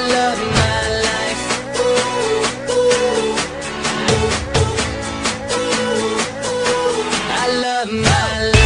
I love my life.